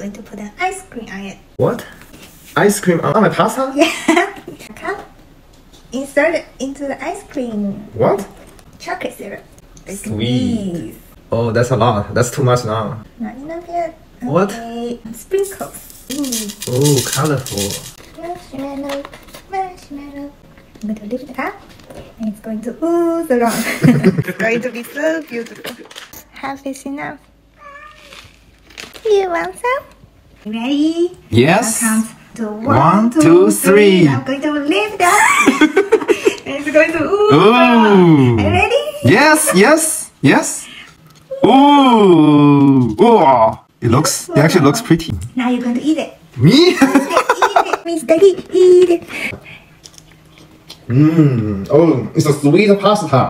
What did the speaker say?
going to put an ice cream on it. What? Ice cream on my pasta? Yeah. Come. Insert it into the ice cream. What? Chocolate syrup. Sweet. Oh, that's a lot. That's too much now. Not enough yet. What? Okay. Sprinkles. Ooh. Oh, colorful. Marshmallow. Marshmallow. I'm going to lift it up. And it's going to ooze around. it's going to be so beautiful. Half is enough. You want some? Ready? Yes. I'll count to one, two, three. I'm going to lift and it's going to Ooh. You ready? Yes, yes, yes. Ooh. Ooh. It looks, it actually looks pretty. Now you're going to eat it. Me? eat it. Miss Daddy, eat it. Mmm. Oh, it's a sweet pasta.